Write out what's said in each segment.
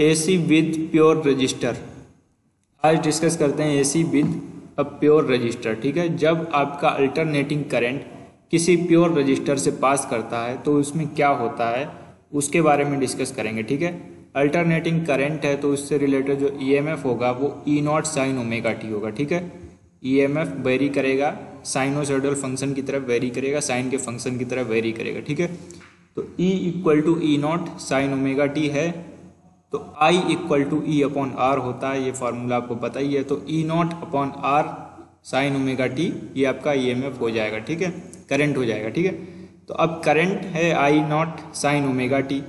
AC with pure resistor आज discuss करते हैं AC with a pure resistor ठीक है? जब आपका अल्टरनेटिंग करंट किसी प्योर रजिस्टर से पास करता है तो उसमें क्या होता है? उसके बारे में डिस्कस करेंगे, ठीक है? अल्टरनेटिंग करंट है तो उससे रिलेटेड जो ईएमएफ होगा, वो E naught sine omega T होगा, ठीक है? ईएमएफ वेरी करेगा साइनोसोडल फ़ंक्शन की तरफ़ वेरी करेगा साइन के फ़ंक्शन की तरफ़ वेरी करेगा, ठीक है? तो E equal to E naught sine omega T है तो I equal to E upon R होता है, ये फार्मूला आपको पता ही है तो E naught upon R sine omega T ये आपका ई एम एफ़ हो जाएगा, ठीक है? करंट हो जाएगा, ठीक है? तो अब करंट है I naught sine omega T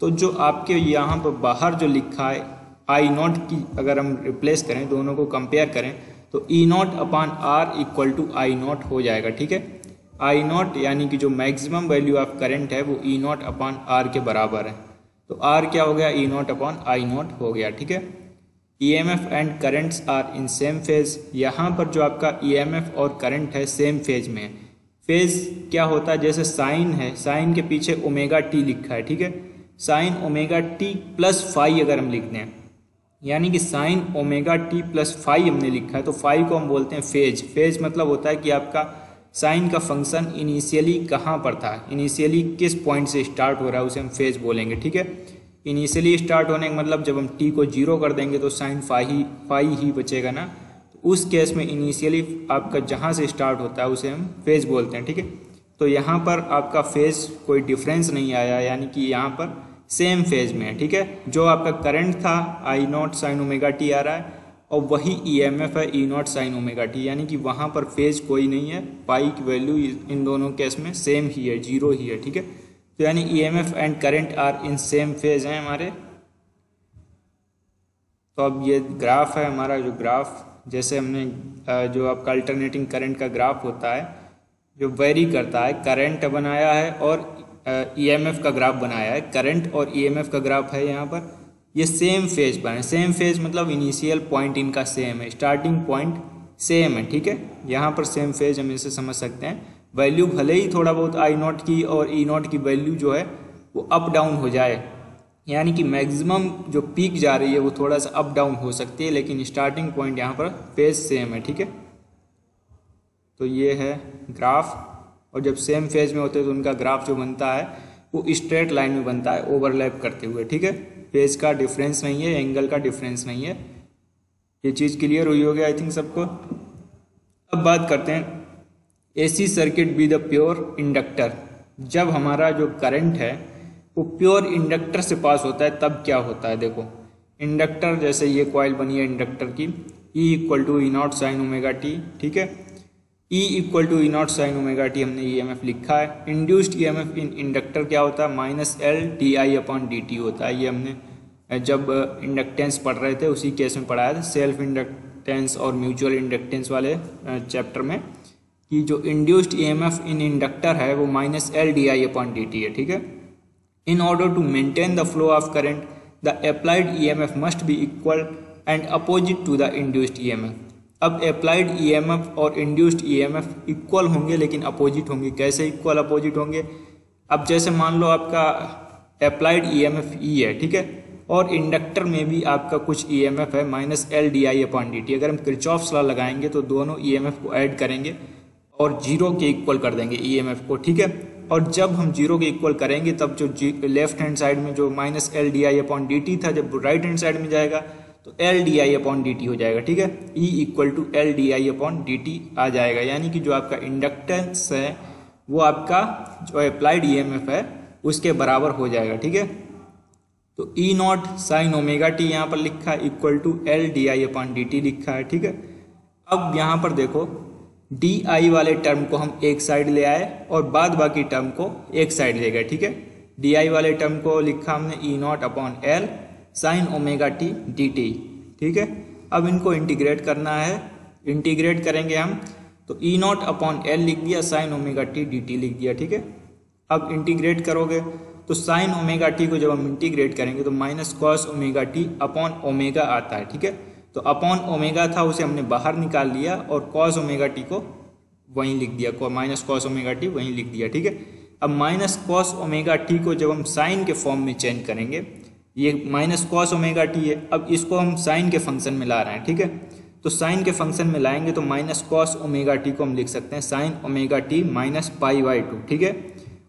तो जो आपके यहाँ पर बाहर जो लिखा है आई नॉट की अगर हम रिप्लेस करें, दोनों को कंपेयर करें तो E naught upon R equal to I naught हो जाएगा, ठीक है? आई नॉट यानी कि जो मैक्सिमम वैल्यू ऑफ़ करंट है, वो ई नॉट अपॉन आर के बराबर है। तो आर क्या हो गया? E naught upon I naught हो गया, ठीक है? E M F and currents are in same phase यहाँ पर जो आपका ई एम एफ़ और करंट है सेम फ़ेज़ में है फ़ेज़ क्या होता है? जैसे साइन है साइन के पीछे ओमेगा टी लिखा है, ठीक है? Sine omega T plus five अगर हम लिख दें, यानी कि sine omega T plus five हमने लिखा है तो फाइव को हम बोलते हैं फ़ेज़ फ़ेज़ मतलब होता है कि आपका साइन का फ़ंक्शन इनिशियली कहाँ पर था? इनिशियली किस पॉइंट से स्टार्ट हो रहा है उसे हम फ़ेज़ बोलेंगे, ठीक है? इनिशियली स्टार्ट होने का मतलब जब हम टी को ज़ीरो कर देंगे तो साइन ही फाइव ही बचेगा ना? उस केस में इनिशियली आपका जहाँ से स्टार्ट होता है उसे हम फ़ेज़ बोलते हैं, ठीक है? तो यहाँ पर आपका फ़ेज़ कोई डिफरेंस नहीं आया, यानी कि यहाँ पर सेम फ़ेज़ में है, ठीक है? जो आपका करंट था I naught sine omega T आ रहा है और वही ई एम एफ़ है E naught sine omega T यानी कि वहाँ पर फ़ेज़ कोई नहीं है पाई की वैल्यू इन दोनों केस में सेम ही है ज़ीरो ही है, ठीक है? तो यानी E M F and current are in same phase हैं हमारे। तो अब ये ग्राफ है हमारा, जो ग्राफ जैसे हमने जो आपका अल्टरनेटिंग करंट का ग्राफ होता है, जो वेरी करता है करंट बनाया है और ईएमएफ e का ग्राफ बनाया है। करंट और ईएमएफ e का ग्राफ है यहाँ पर। ये सेम फ़ेज़ पर है। सेम फ़ेज़ मतलब इनिशियल पॉइंट इनका सेम है। स्टार्टिंग पॉइंट सेम है, ठीक है? यहाँ पर सेम फ़ेज़ हम इसे समझ सकते हैं। वैल्यू भले ही थोड़ा बहुत आई नॉट की और ई e नॉट की वैल्यू जो है, वो अप डाउन हो जाए। यानी कि मैक्सिमम जो पीक जा रही है, वो थोड़ा सा अप डाउन हो सकती है, लेकिन स्टार्टिंग पॉइंट यहाँ पर फ़ेज़ सेम है, ठीक है? तो ये है ग्राफ और जब सेम फ़ेज़ में होते हैं तो उनका ग्राफ जो बनता है, वो स्ट्रेट लाइन में बनता है ओवरलैप करते हुए, ठीक है? फ़ेज़ का डिफरेंस नहीं है एंगल का डिफरेंस नहीं है। ये चीज़ क्लियर हुई होगी आई थिंक सबको। अब बात करते हैं। AC circuit be the pure inductor जब हमारा जो करंट है, वो प्योर इंडक्टर से पास होता है, तब क्या होता है, देखो। इंडक्टर जैसे ये कॉइल बनी है इंडक्टर की। E equal to E naught sine omega T ठीक है? E equal to E naught sine omega T हमने ई एम एफ़ लिखा है। Induced E M F in inductor क्या होता है? Minus L D I upon D T होता है। ये हमने जब इंडक्टेंस पढ़ रहे थे, उसी केस में पढ़ाया था। सेल्फ इंडक्टेंस और म्यूचुअल इंडक्टेंस वाले चैप्टर में कि जो induced E M F in inductor है, वो minus L D I upon D T है, ठीक है? In order to maintain the flow of current the applied E M F must be equal and opposite to the induced E M F अब applied EMF और induced EMF equal होंगे, लेकिन opposite होंगे। कैसे equal opposite होंगे? अब जैसे मान लो आपका अप्लाइड ईएमएफ ई है, ठीक है? और इंडक्टर में भी आपका कुछ ईएमएफ है minus L D I upon D T अगर हम क्रिचॉफ सलाह लगाएँगे तो दोनों ईएमएफ को ऐड करेंगे और ज़ीरो के इक्वल कर देंगे ईएमएफ को, ठीक है? और जब हम ज़ीरो के इक्वल करेंगे, तब जो लेफ़्ट हैंड साइड में जो minus L D I upon D T था, जब राइट हैंड साइड में जाएगा तो L D I upon D T हो जाएगा, ठीक है? E equal to L D I upon D T आ जाएगा, यानी कि जो आपका इंडक्टेंस है, वो आपका जो अप्लाइड ई एम एफ़ है, उसके बराबर हो जाएगा, ठीक है? तो E naught sine omega T यहाँ पर लिखा है equal to L D I upon D T लिखा है, ठीक है? अब यहाँ पर देखो डी आई वाले टर्म को हम एक साइड ले आए और बाद बाकी टर्म को एक साइड ले गए, ठीक है? डी आई वाले टर्म को लिखा हमने E naught upon L sine omega T D T ठीक है? अब इनको इंटीग्रेट करना है। इंटीग्रेट करेंगे हम तो ई नॉट अपॉन एल लिख दिया sine omega T D T लिख दिया, ठीक है? अब इंटीग्रेट करोगे तो साइन ओमेगा टी को जब हम इंटीग्रेट करेंगे तो minus cos omega T upon omega आता है, ठीक है? तो अपॉन ओमेगा था, उसे हमने बाहर निकाल लिया और कॉस ओमेगा टी को वहीं लिख दिया माइनस कॉस ओमेगा टी वहीं लिख दिया, ठीक है? अब माइनस कॉस ओमेगा टी को जब हम साइन के फॉर्म में चेंज करेंगे ये माइनस कॉस ओमेगा टी है। अब इसको हम साइन के फ़ंक्शन में ला रहे हैं, ठीक है? तो साइन के फ़ंक्शन में लाएँगे तो माइनस कॉस ओमेगा टी को हम लिख सकते हैं। Sine omega T minus pi by two ठीक है?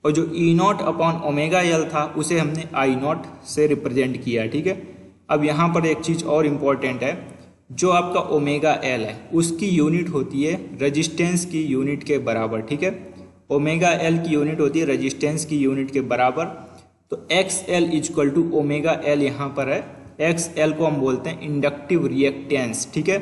और जो E naught upon omega L था, उसे हमने आई नॉट से रिप्रेजेंट किया, ठीक है? अब यहाँ पर एक चीज़ और इंपॉर्टेंट है। जो आपका ओमेगा एल है, उसकी यूनिट होती है रजिस्टेंस की यूनिट के बराबर, ठीक है? ओमेगा एल की यूनिट होती है रजिस्टेंस की यूनिट के बराबर। तो X L equal to omega L यहाँ पर है। एक्स एल को हम बोलते हैं इंडक्टिव रिएक्टेंस ठीक है?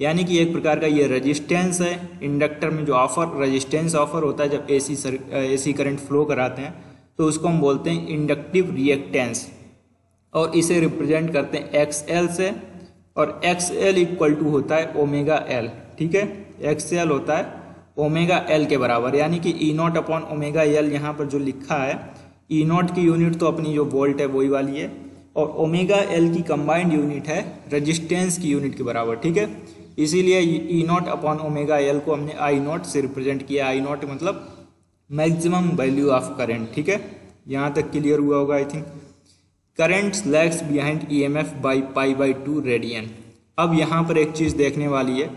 यानी कि एक प्रकार का ये रजिस्टेंस है। इंडक्टर में जो ऑफ़र रजिस्टेंस ऑफ़र होता है, जब AC sir AC current flow कराते हैं तो उसको हम बोलते हैं इंडक्टिव रिएक्टेंस और इसे रिप्रेजेंट करते हैं एक्स एल से, और एक्स एल इक्वल टू होता है ओमेगा एल ठीक है? एक्स एल होता है ओमेगा एल के बराबर। यानी कि E naught upon omega L यहाँ पर जो लिखा है ई e नॉट की यूनिट तो अपनी जो वोल्ट है वही वाली है और ओमेगा एल की कंबाइंड यूनिट है रजिस्टेंस की यूनिट के बराबर, ठीक है? इसीलिए E naught upon omega L को हमने आई नॉट से रिप्रेजेंट किया। आई नॉट मतलब मैक्सिमम वैल्यू ऑफ़ करेंट ठीक है? यहाँ तक क्लियर हुआ होगा I think current lags behind E M F by pi by two radian अब यहाँ पर एक चीज़ देखने वाली है,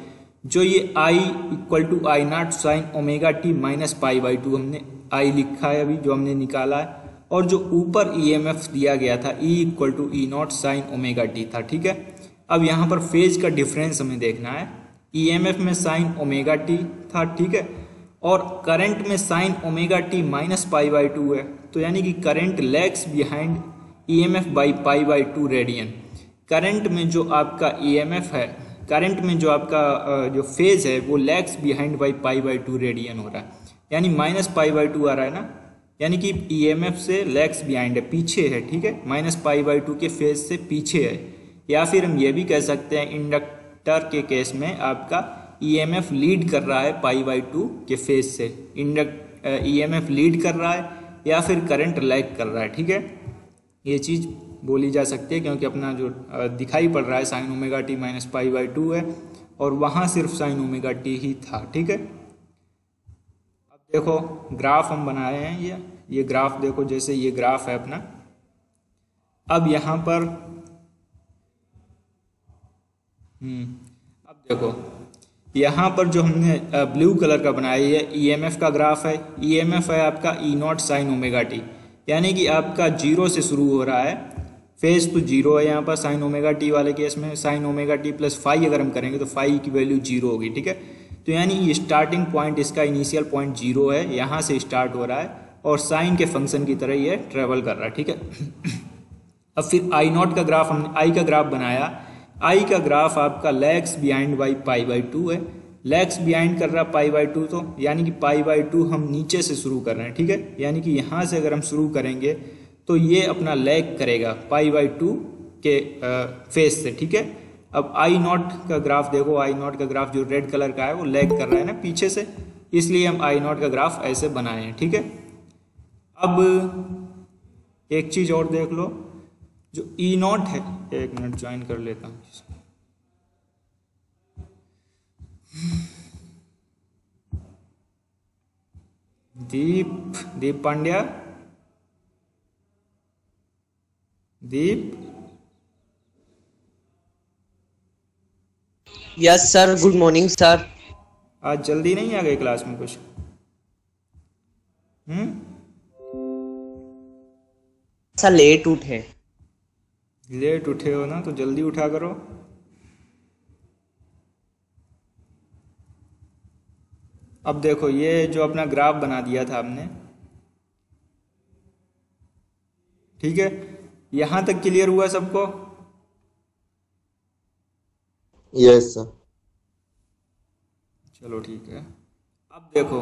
जो ये I equal to I naught sine omega T minus pi by two हमने आई लिखा है अभी, जो हमने निकाला है। और जो ऊपर ई एम एफ़ दिया गया था E equal to E naught sine omega T था, ठीक है? अब यहाँ पर फ़ेज़ का डिफरेंस हमें देखना है। ई एम एफ़ में साइन ओमेगा टी था, ठीक है? और करंट में sine omega T minus pi by two है। तो यानी कि current lags behind E M F by pi by two radian current में जो आपका ई एम एफ़ है करंट में जो आपका जो फ़ेज़ है, वो lags behind by pi by two radian हो रहा है। यानी माइनस पाई बाई टू आ रहा है ना, यानी कि ई एम एफ़ से लैग्स बिहाइंड है, पीछे है, ठीक है? माइनस पाई बाई टू के फ़ेज़ से पीछे है। या फिर हम ये भी कह सकते हैं, इंडक्टर के केस में आपका ई एम एफ़ लीड कर रहा है पाई बाई टू के फ़ेज़ से। Induct E M F lead कर रहा है या फिर करंट लैग कर रहा है, ठीक है? ये चीज़ बोली जा सकती है, क्योंकि अपना जो दिखाई पड़ रहा है sine omega T minus pi by two है, और वहाँ सिर्फ़ साइन ओमेगा टी ही था, ठीक है? देखो, ग्राफ हम बनाए हैं ये। ये ग्राफ देखो, जैसे ये ग्राफ है अपना। अब यहाँ पर हम्म अब देखो, यहाँ पर जो हमने ब्लू कलर का बनाया, ये ईएमएफ का ग्राफ है। ईएमएफ है आपका E naught sine omega T. यानी कि आपका ज़ीरो से शुरू हो रहा है। फ़ेज़ तो ज़ीरो है यहाँ पर, साइन ओमेगा टी वाले केस में। Sine omega T plus five अगर हम करेंगे तो फाइव की वैल्यू ज़ीरो होगी, ठीक है? तो यानी ये स्टार्टिंग पॉइंट इसका इनिशियल पॉइंट ज़ीरो है, यहाँ से स्टार्ट हो रहा है और साइन के फ़ंक्शन की तरह ये ट्रेवल कर रहा है, ठीक है? अब फिर आई नॉट का ग्राफ हमने आई का ग्राफ बनाया। आई का ग्राफ आपका lags behind by pi by two है। लैक्स बिहाइंड कर रहा है पाई बाई टू तो यानी कि पाई बाई टू हम नीचे से शुरू कर रहे हैं, ठीक है? यानी कि यहाँ से अगर हम शुरू करेंगे तो ये अपना लैग करेगा पाई बाई टू के फेस से, ठीक है? अब आई नॉट का ग्राफ देखो आई नॉट का ग्राफ जो रेड कलर का है, वो लैग कर रहा है ना पीछे से। इसलिए हम आई नॉट का ग्राफ ऐसे बनाए हैं, ठीक है? अब एक चीज़ और देख लो, जो ई e नॉट है, एक मिनट ज्वाइन कर लेता हूँ। Deep Deep Pandya. Deep yes sir good morning sir आज जल्दी नहीं आ गए क्लास में कुछ? हम्म? सर लेट उठे। लेट उठे हो ना तो जल्दी उठा करो। अब देखो ये जो अपना ग्राफ बना दिया था हमने ठीक है? यहाँ तक क्लियर हुआ सबको? यस सर चलो ठीक है। अब देखो।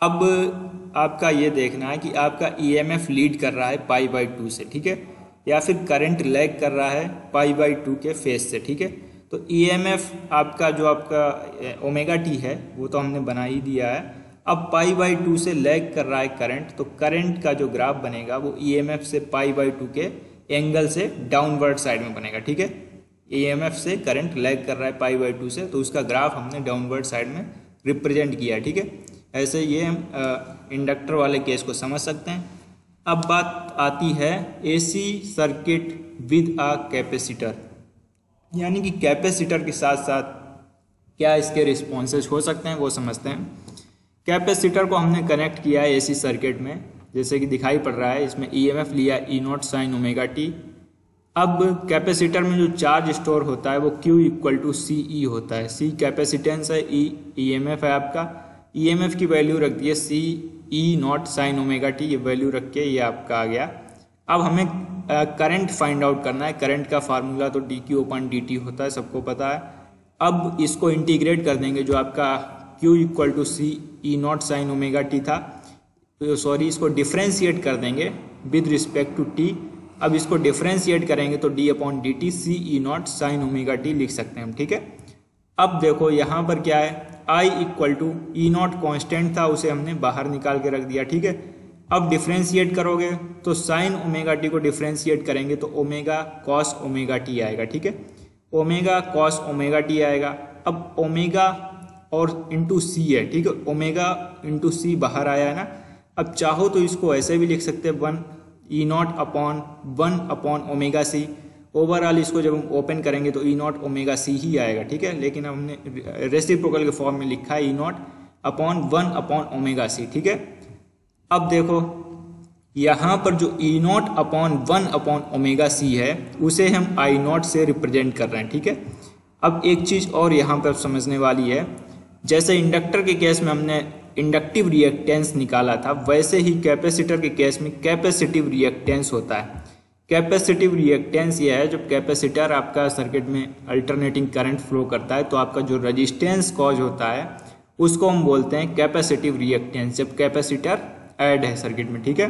अब आपका ये देखना है कि आपका ईएमएफ e लीड कर रहा है पाई बाई टू से, ठीक है? या फिर करंट लैग कर रहा है पाई बाई टू के फेस से, ठीक है? तो ई एम एफ़ आपका जो आपका ओमेगा टी है, वो तो हमने बना ही दिया है। अब पाई बाई टू से लैग कर रहा है करंट तो करंट का जो ग्राफ बनेगा वो ई एम एफ़ से पाई बाई टू के एंगल से डाउनवर्ड साइड में बनेगा, ठीक है? ई एम एफ़ से करंट लैग कर रहा है पाई बाई टू से तो उसका ग्राफ हमने डाउनवर्ड साइड में रिप्रेजेंट किया, ठीक है? ऐसे ये हम इंडक्टर वाले केस को समझ सकते हैं। अब बात आती है AC circuit with a capacitor यानी कि कैपेसिटर के साथ साथ क्या इसके रिस्पॉन्सेज हो सकते हैं, वो समझते हैं। कैपेसिटर को हमने कनेक्ट किया है एसी सर्किट में, जैसे कि दिखाई पड़ रहा है, इसमें ईएमएफ लिया E naught sine omega T अब कैपेसिटर में जो चार्ज स्टोर होता है वो Q equal to C E होता है। सी कैपेसिटेंस है E ई एम एफ़ है आपका। ई एम एफ़ की वैल्यू रख दिए C E naught sine omega T ये वैल्यू रख के ये आपका आ गया। अब हमें करंट फाइंड आउट करना है। करंट का फार्मूला तो D Q upon D T होता है, सबको पता है। अब इसको इंटीग्रेट कर देंगे जो आपका Q equal to C E naught sine omega T था। तो सॉरी इसको डिफ्रेंशिएट कर देंगे विद रिस्पेक्ट टू टी अब इसको डिफ्रेंशिएट करेंगे तो D upon D T C E naught sine omega T लिख सकते हैं हम, ठीक है? अब देखो यहाँ पर क्या है? I equal to E naught constant था, उसे हमने बाहर निकाल के रख दिया, ठीक है? अब डिफ्रेंशिएट करोगे तो साइन ओमेगा टी को डिफ्रेंशिएट करेंगे तो ओमेगा कॉस ओमेगा टी आएगा, ठीक है? ओमेगा कॉस ओमेगा टी आएगा। अब ओमेगा और इंटू सी है, ठीक है? ओमेगा इंटू सी बाहर आया है ना? अब चाहो तो इसको ऐसे भी लिख सकते हैं one E naught upon one upon omega C overall इसको जब हम ओपन करेंगे तो ई नॉट ओमेगा सी ही आएगा, ठीक है? लेकिन हमने रेसिप्रोकल के फॉर्म में लिखा है E naught upon one upon omega C ठीक है? अब देखो, यहाँ पर जो E naught upon one upon omega C है, उसे हम आई नॉट से रिप्रेजेंट कर रहे हैं, ठीक है? अब एक चीज़ और यहाँ पर समझने वाली है। जैसे इंडक्टर के केस में हमने इंडक्टिव रिएक्टेंस निकाला था, वैसे ही कैपेसिटर के केस में कैपेसिटिव रिएक्टेंस होता है। कैपेसिटिव रिएक्टेंस यह है, जब कैपेसिटर आपका सर्किट में अल्टरनेटिंग करंट फ्लो करता है तो आपका जो रजिस्टेंस कॉज होता है, उसको हम बोलते हैं कैपेसिटिव रिएक्टेंस जब कैपेसिटर ऐड है सर्किट में, ठीक है?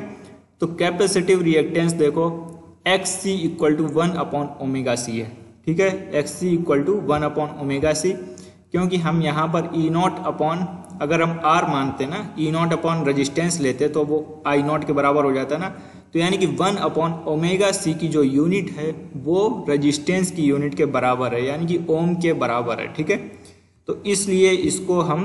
तो कैपेसिटिव रिएक्टेंस देखो X C equal to one upon omega C है, ठीक है? X C equal to one upon omega C क्योंकि हम यहाँ पर ई नॉट अपॉन अगर हम आर मानते ना ई नॉट अपॉन रजिस्टेंस लेते तो वो आई नॉट के बराबर हो जाता ना। तो यानी कि वन अपॉन ओमेगा सी की जो यूनिट है, वो रजिस्टेंस की यूनिट के बराबर है, यानी कि ओम के बराबर है, ठीक है? तो इसलिए इसको हम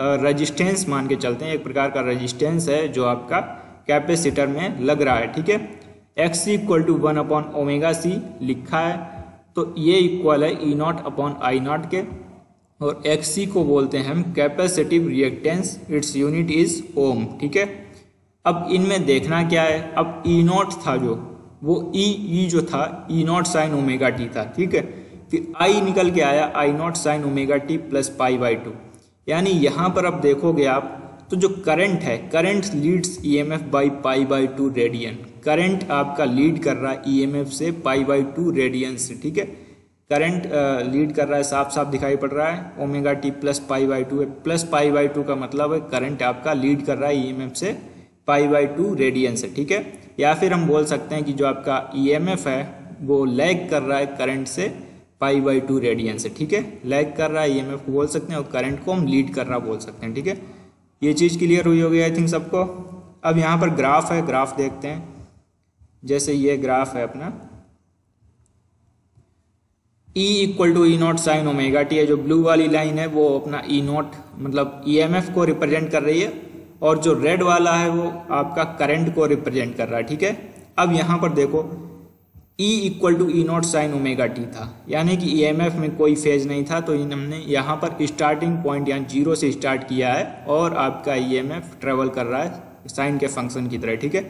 रजिस्टेंस मान के चलते हैं। एक प्रकार का रजिस्टेंस है जो आपका कैपेसिटर में लग रहा है, ठीक है? X equal to one upon omega C लिखा है तो ये इक्वल है E naught upon I naught के। और एक्ससी को बोलते हैं हम capacitive reactance its unit is ohm ठीक है? अब इनमें देखना क्या है? अब ई नॉट था जो, वो ई ई जो था E naught sine omega T था, ठीक है? फिर आई निकल के आया I naught sine omega T plus pi by two यानी यहाँ पर अब देखोगे आप तो जो करंट है current leads E M F by pi by two radian current आपका लीड कर रहा है ई एम एफ़ से पाई बाई टू रेडियन से, ठीक है? करंट लीड कर रहा है साफ़ साफ़ दिखाई पड़ रहा है। Omega T plus pi by two है। प्लस पाई बाई टू का मतलब है करंट आपका लीड कर रहा है ई एम एफ़ से पाई बाई टू रेडियन से, ठीक है? या फिर हम बोल सकते हैं कि जो आपका ई एम एफ़ है, वो लैग कर रहा है करंट से पाई बाई टू रेडियन से, ठीक है? लैग कर रहा है ई एम एफ़ को बोल सकते हैं और करंट को हम लीड कर रहा बोल सकते हैं, ठीक है? ये चीज़ क्लियर हुई होगी आई थिंक सबको? अब यहाँ पर ग्राफ है, ग्राफ देखते हैं। जैसे ये ग्राफ है अपना। E equal to E naught sine omega T है, जो ब्लू वाली लाइन है, वो अपना ई e नॉट मतलब ई एम एफ़ को रिप्रेजेंट कर रही है, और जो रेड वाला है, वो आपका करंट को रिप्रेजेंट कर रहा है, ठीक है? अब यहाँ पर देखो E equal to E naught sine omega T था, यानी कि ई एम एफ़ में कोई फ़ेज़ नहीं था तो इन हमने यहाँ पर स्टार्टिंग पॉइंट यहाँ ज़ीरो से स्टार्ट किया है, और आपका ई एम एफ़ ट्रेवल कर रहा है साइन के फ़ंक्शन की तरह, ठीक है?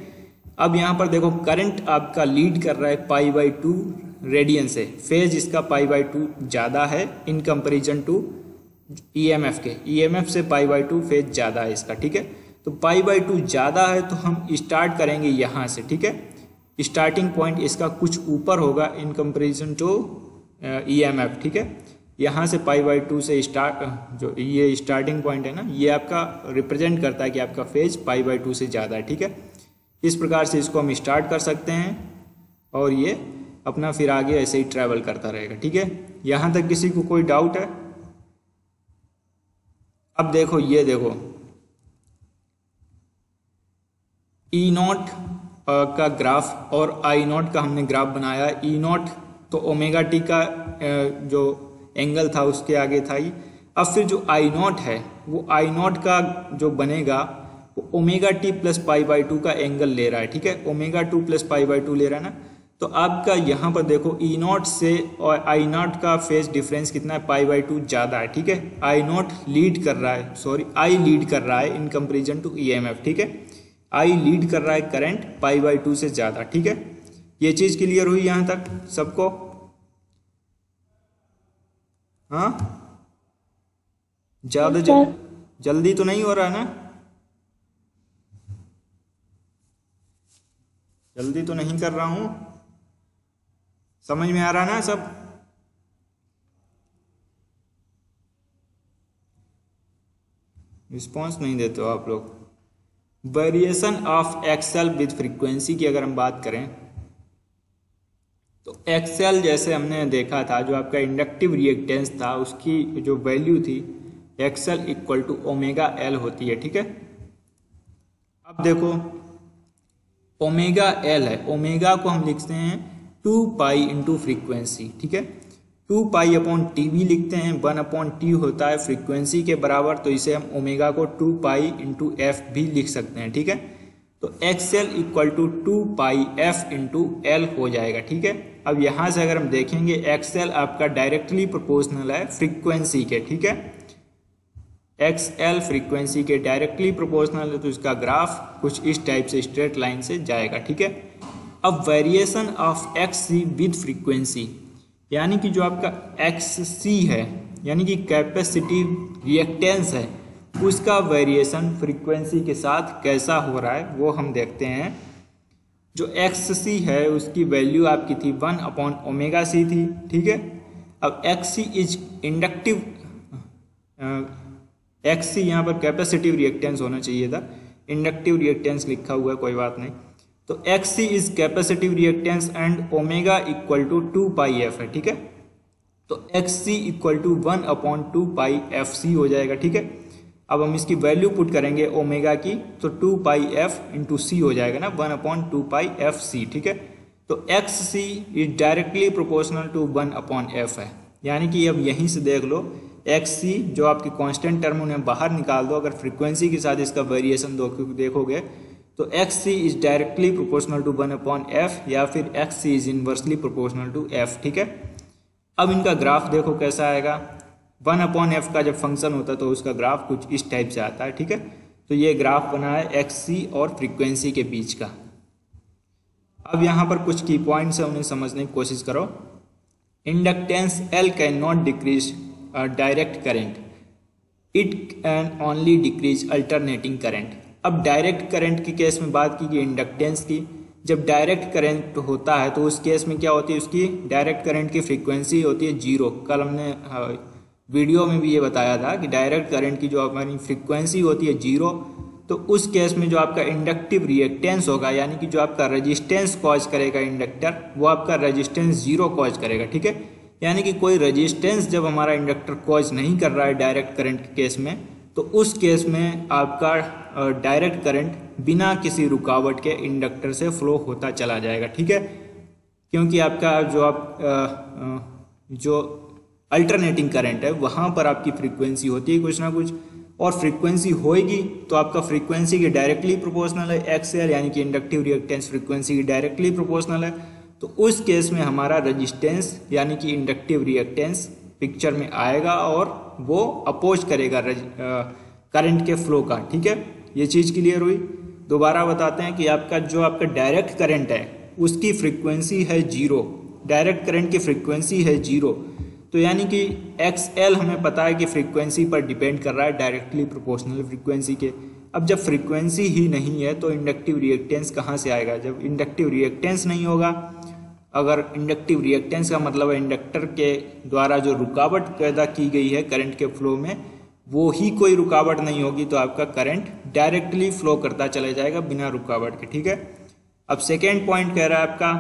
अब यहाँ पर देखो करंट आपका लीड कर रहा है पाई बाई टू रेडियन से फ़ेज़ इसका पाई बाई टू ज़्यादा है इन कंपेरिजन टू ईएमएफ के। ईएमएफ से पाई बाई टू फ़ेज़ ज़्यादा है इसका, ठीक है? तो पाई बाई टू ज़्यादा है तो हम स्टार्ट करेंगे यहाँ से, ठीक है? स्टार्टिंग पॉइंट इसका कुछ ऊपर होगा इन कंपेरिजन टू ईएमएफ ठीक है? यहाँ से पाई बाई टू से स्टार्ट जो ये स्टार्टिंग पॉइंट है ना, ये आपका रिप्रेजेंट करता है कि आपका फ़ेज़ पाई बाई टू से ज़्यादा है, ठीक है? इस प्रकार से इसको हम स्टार्ट कर सकते हैं। और ये अपना फिर आगे ऐसे ही ट्रैवल करता रहेगा, ठीक है? यहाँ तक किसी को कोई डाउट है? अब देखो, ये देखो। E नॉट का ग्राफ और आई नॉट का हमने ग्राफ बनाया। ई नॉट तो ओमेगा टी का जो एंगल था, उसके आगे था ही। अब फिर जो आई नॉट है, वो आई नॉट का जो बनेगा, वो omega T plus pi by two का एंगल ले रहा है, ठीक है? Omega two plus pi by two ले रहा है ना? तो आपका यहाँ पर देखो ई नॉट से और आई नॉट का फ़ेज़ डिफरेंस कितना है? पाई बाई टू ज़्यादा है ठीक है? आई नॉट लीड कर रहा है सॉरी आई लीड कर रहा है in comparison to E M F ठीक है? आई लीड कर रहा है करंट पाई बाई टू से ज़्यादा ठीक है? ये चीज़ क्लियर हुई यहाँ तक सबको? हाँ? ज़्यादा जल, जल्दी तो नहीं हो रहा है ना? जल्दी तो नहीं कर रहा हूँ। समझ में आ रहा ना सब? रिस्पॉन्स नहीं देते हो आप लोग। Variation of X L with frequency की अगर हम बात करें तो एक्सेल जैसे हमने देखा था, जो आपका इंडक्टिव रिएक्टेंस था, उसकी जो वैल्यू थी X L equal to omega L होती है, ठीक है? अब देखो ओमेगा एल है ओमेगा को हम लिखते हैं टू पाई इंटू फ्रीक्वेंसी, ठीक है? टू पाई अपॉन टी भी लिखते हैं, वन अपॉन टी होता है फ्रीक्वेंसी के बराबर तो इसे हम ओमेगा को टू पाई इंटू एफ़ भी लिख सकते हैं, ठीक है? तो X L equal to two pi F into L हो जाएगा, ठीक है? अब यहाँ से अगर हम देखेंगे, एक्स एल आपका डायरेक्टली प्रोपोर्शनल है फ्रीक्वेंसी के, ठीक है? एक्स एल फ्रीक्वेंसी के डायरेक्टली प्रोपोर्शनल है तो इसका ग्राफ कुछ इस टाइप से स्ट्रेट लाइन से जाएगा, ठीक है? अब variation of X C with frequency यानी कि जो आपका एक्स सी है, यानी कि कैपेसिटी रिएक्टेंस है, उसका वेरिएशन फ्रीक्वेंसी के साथ कैसा हो रहा है, वो हम देखते हैं। जो एक्स सी है, उसकी वैल्यू आपकी थी वन अपॉन ओमेगा सी थी, ठीक है? अब X C is inductive X C यहाँ पर कैपेसिटिव रिएक्टेंस होना चाहिए था। इंडक्टिव रिएक्टेंस लिखा हुआ है, कोई बात नहीं। तो X C is capacitive reactance and omega equal to two pi F है, ठीक है? तो X C equal to one upon two pi F C हो जाएगा, ठीक है? अब हम इसकी वैल्यू पुट करेंगे ओमेगा की तो two pi F into C हो जाएगा ना one upon two pi F C ठीक है? तो X C is directly proportional to one upon F है। यानी कि अब यहीं से देख लो एक्स सी जो आपकी कांस्टेंट टर्म उन्हें बाहर निकाल दो, अगर फ्रीक्वेंसी के साथ इसका वेरिएशन देखोगे तो X C is directly proportional to one upon F या फिर X C is inversely proportional to F ठीक है? अब इनका ग्राफ देखो कैसा आएगा। वन अपॉन एफ़ का जब फ़ंक्शन होता है तो उसका ग्राफ कुछ इस टाइप से आता है, ठीक है? तो ये ग्राफ बना है एक्स सी और फ्रीक्वेंसी के बीच का। अब यहाँ पर कुछ की पॉइंट्स है, उन्हें समझने की कोशिश करो। Inductance L can not decrease direct current it can only decrease alternating current अब डायरेक्ट करंट की केस में बात की गई इंडक्टेंस की। जब डायरेक्ट करंट होता है तो उस केस में क्या होती है, उसकी डायरेक्ट करंट की फ्रीक्वेंसी होती है ज़ीरो कल हमने वीडियो में भी ये बताया था कि डायरेक्ट करंट की जो हमारी फ्रीक्वेंसी होती है ज़ीरो तो उस केस में जो आपका इंडक्टिव रिएक्टेंस होगा, यानी कि जो आपका रजिस्टेंस कॉज करेगा इंडक्टर वो आपका रजिस्टेंस ज़ीरो कॉज करेगा, ठीक है? यानी कि कोई रजिस्टेंस जब हमारा इंडक्टर कॉज नहीं कर रहा है डायरेक्ट करंट के केस में तो उस केस में आपका डायरेक्ट करंट बिना किसी रुकावट के इंडक्टर से फ्लो होता चला जाएगा, ठीक है? क्योंकि आपका जो आप जो अल्टरनेटिंग करंट है, वहाँ पर आपकी फ्रीक्वेंसी होती है कुछ ना कुछ। और फ्रीक्वेंसी होएगी तो आपका फ्रीक्वेंसी के डायरेक्टली प्रोपोर्शनल है एक्स एल यानी कि इंडक्टिव रिएक्टेंस फ्रीक्वेंसी की डायरेक्टली प्रोपोर्शनल है। तो उस केस में हमारा रजिस्टेंस यानी कि इंडक्टिव रिएक्टेंस पिक्चर में आएगा और वो अपोज करेगा करंट के फ्लो का, ठीक है? ये चीज़ क्लियर हुई? दोबारा बताते हैं कि आपका, जो आपका डायरेक्ट करंट है, उसकी फ्रीक्वेंसी है ज़ीरो डायरेक्ट करंट की फ्रीक्वेंसी है ज़ीरो तो यानी कि एक्स एल हमें पता है कि फ्रीक्वेंसी पर डिपेंड कर रहा है डायरेक्टली प्रोपोर्शनल फ्रीक्वेंसी के। अब जब फ्रीक्वेंसी ही नहीं है तो इंडक्टिव रिएक्टेंस कहाँ से आएगा? जब इंडक्टिव रिएक्टेंस नहीं होगा, अगर इंडक्टिव रिएक्टेंस का मतलब है इंडक्टर के द्वारा जो रुकावट पैदा की गई है करंट के फ्लो में वो ही कोई रुकावट नहीं होगी तो आपका करंट डायरेक्टली फ्लो करता चला जाएगा बिना रुकावट के, ठीक है? अब सेकेंड पॉइंट कह रहा है आपका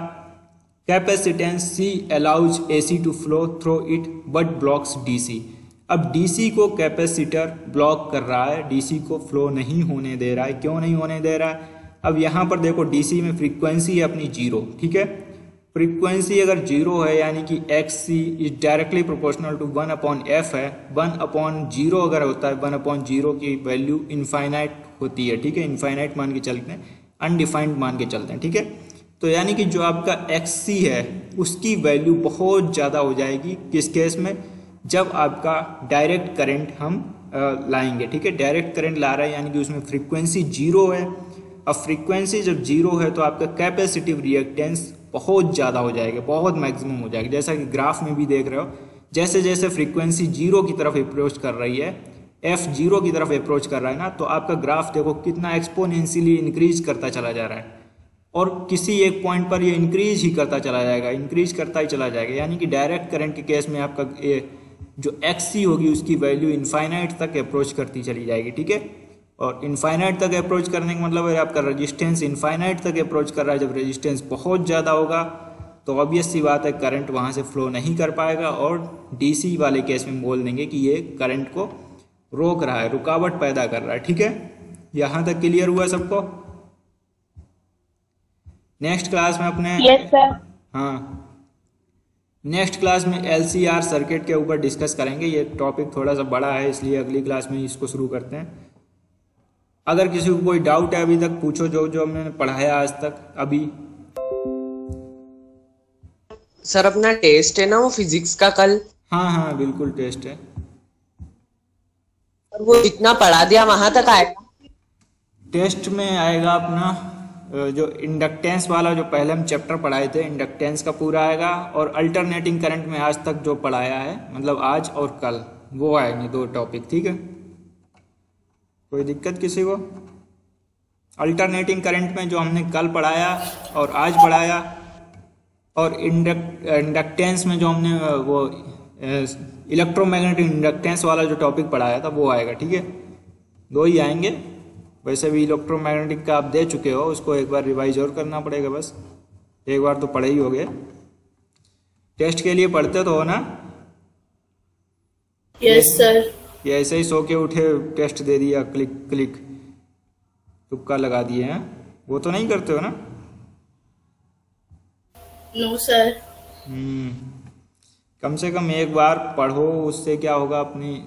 capacitance C allows AC to flow through it but blocks DC अब डीसी को कैपेसिटर ब्लॉक कर रहा है डीसी को फ्लो नहीं होने दे रहा है। क्यों नहीं होने दे रहा है? अब यहाँ पर देखो डीसी में फ्रीक्वेंसी है अपनी ज़ीरो ठीक है? फ्रीक्वेंसी अगर ज़ीरो है, यानी कि X C is directly proportional to one upon F है वन अपॉन ज़ीरो अगर होता है वन अपॉन ज़ीरो की वैल्यू इनफाइनाइट होती है, ठीक है? इनफाइनाइट मान के चलते हैं अनडिफाइंड मान के चलते हैं, ठीक है? तो यानी कि जो आपका एक्स सी है, उसकी वैल्यू बहुत ज़्यादा हो जाएगी। किस केस में? जब आपका डायरेक्ट करंट हम लाएँगे, ठीक है? डायरेक्ट करंट ला रहा है, यानी कि उसमें फ्रीक्वेंसी ज़ीरो है। अब फ्रीक्वेंसी जब ज़ीरो है तो आपका कैपेसिटिव रिएक्टेंस बहुत ज़्यादा हो जाएगा, बहुत मैक्सिमम हो जाएगा। जैसा कि ग्राफ में भी देख रहे हो, जैसे जैसे फ्रीक्वेंसी ज़ीरो की तरफ़ अप्रोच कर रही है एफ़ ज़ीरो की तरफ़ अप्रोच कर रहा है ना तो आपका ग्राफ देखो कितना एक्सपोनेंशियली इंक्रीज करता चला जा रहा है। और किसी एक पॉइंट पर ये इंक्रीज ही करता चला जाएगा इंक्रीज करता ही चला जाएगा। यानी कि डायरेक्ट करंट के केस में आपका ये जो एक्स सी होगी, उसकी वैल्यू इनफाइनाइट तक अप्रोच करती चली जाएगी, ठीक है? और इनफाइनाइट तक अप्रोच करने का मतलब है आपका रजिस्टेंस इनफाइनाइट तक अप्रोच कर रहा है। जब रेजिस्टेंस बहुत ज़्यादा होगा तो ऑब्वियस सी बात है करंट वहाँ से फ्लो नहीं कर पाएगा और डीसी वाले केस में बोल देंगे कि ये करंट को रोक रहा है रुकावट पैदा कर रहा है। ठीक है? यहाँ तक क्लियर हुआ सबको? नेक्स्ट क्लास में अपने सर हाँ। नेक्स्ट क्लास में एलसीआर सर्किट के ऊपर डिस्कस करेंगे। ये टॉपिक थोड़ा सा बड़ा है इसलिए अगली क्लास में इसको शुरू करते हैं। अगर किसी को कोई डाउट है अभी तक पूछो जो जो हमने पढ़ाया आज तक अभी। सर अपना टेस्ट है ना वो फिजिक्स का कल? हाँ हाँ बिल्कुल टेस्ट है। और वो जितना पढ़ा दिया वहाँ तक आएगा टेस्ट में आएगा अपना जो इंडक्टेंस वाला जो पहले हम चैप्टर पढ़ाए थे इंडक्टेंस का पूरा आएगा और अल्टरनेटिंग करंट में आज तक जो पढ़ाया है मतलब आज और कल वो आएँगे दो टॉपिक ठीक है? कोई दिक्कत किसी को? अल्टरनेटिंग करंट में जो हमने कल पढ़ाया और आज पढ़ाया और इंडक्ट इंडक्टेंस में जो हमने वो इलेक्ट्रोमैग्नेटिक इंडक्टेंस वाला जो टॉपिक पढ़ाया था, वो आएगा, ठीक है? दो ही आएँगे। वैसे भी इलेक्ट्रोमैग्नेटिक का आप दे चुके हो, उसको एक बार रिवाइज और करना पड़ेगा बस। एक बार तो पढ़े ही हो गए टेस्ट के लिए पढ़ते तो हो ना? यस सर ये ऐसे ही सो के उठे टेस्ट दे दिया क्लिक क्लिक। तुक्का लगा दिए हैं। वो तो नहीं करते हो ना? नो सर हम्म। कम से कम एक बार पढ़ो उससे क्या होगा अपनी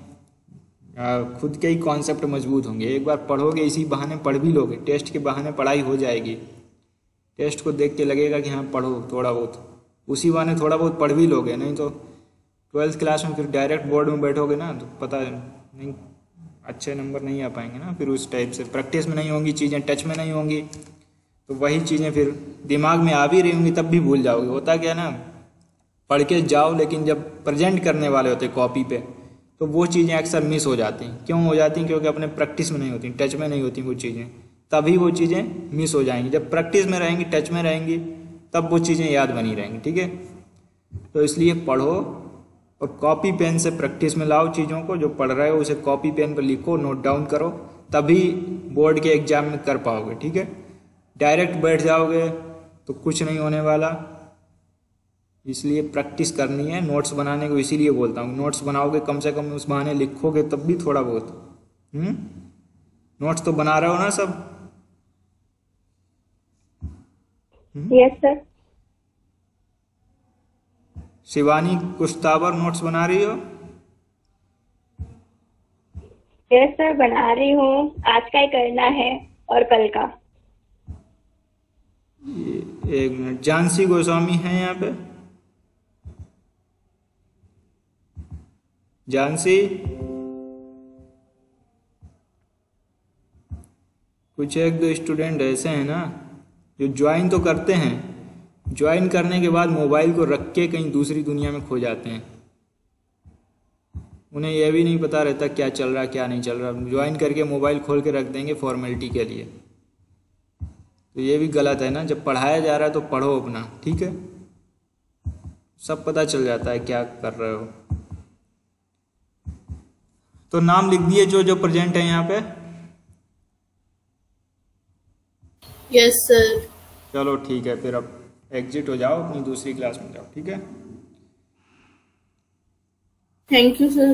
आ, खुद के ही कॉन्सेप्ट मज़बूत होंगे। एक बार पढ़ोगे इसी बहाने पढ़ भी लोगे। टेस्ट के बहाने पढ़ाई हो जाएगी। टेस्ट को देख के लगेगा कि हाँ पढ़ो थोड़ा बहुत। उसी बहाने थोड़ा बहुत पढ़ भी लोगे नहीं तो ट्वेल्थ क्लास में फिर डायरेक्ट बोर्ड में बैठोगे ना तो पता नहीं, अच्छे नंबर नहीं आ पाएँगे ना, फिर उस टाइप से प्रैक्टिस में नहीं होंगी, चीज़ें टच में नहीं होंगी तो वही चीज़ें फिर दिमाग में आ भी रही होंगी, तब भी भूल जाओगे। होता क्या ना, पढ़ के जाओ, लेकिन जब प्रेजेंट करने वाले होते कॉपी पे तो वो चीज़ें अक्सर मिस हो जाती हैं। क्यों हो जाती हैं? क्योंकि अपने प्रैक्टिस में नहीं होती टच में नहीं होती वो चीज़ें। तभी वो चीज़ें मिस हो जाएँगी। जब प्रैक्टिस में रहेंगी टच में रहेंगी, तब वो चीज़ें याद बनी रहेंगी, ठीक है? तो इसलिए पढ़ो और कॉपी पेन से प्रैक्टिस में लाओ चीज़ों को, जो पढ़ रहे हो, उसे कॉपी पेन पर लिखो नोट डाउन करो, तभी बोर्ड के एग्ज़ाम में कर पाओगे, ठीक है? डायरेक्ट बैठ जाओगे तो कुछ नहीं होने वाला। इसलिए प्रैक्टिस करनी है नोट्स बनाने को इसीलिए बोलता हूँ। नोट्स बनाओगे, कम से कम उस बहाने लिखोगे, तब भी थोड़ा बहुत। हम्म? नोट्स तो बना रहे हो ना सब? यस सर शिवानी कुश्तावर नोट्स बना रही हो? यस सर बना रही हूँ। आज का ही करना है और कल का। ये- एक मिनट। जानसी गोस्वामी है यहाँ पे? जानसी? कुछ एक दो स्टूडेंट ऐसे हैं ना जो ज्वाइन तो करते हैं। ज्वाइन करने के बाद मोबाइल को रख के कहीं दूसरी दुनिया में खो जाते हैं। उन्हें यह भी नहीं पता रहता क्या चल रहा क्या नहीं चल रहा। ज्वाइन करके मोबाइल खोल के रख देंगे फॉर्मेलिटी के लिए। तो ये भी गलत है ना जब पढ़ाया जा रहा है तो पढ़ो अपना ठीक है? सब पता चल जाता है क्या कर रहे हो। तो नाम लिख दिए जो जो प्रेजेंट है यहाँ पे। यस yes, सर चलो ठीक है फिर अब एग्जिट हो जाओ अपनी दूसरी क्लास में जाओ ठीक है? Thank you sir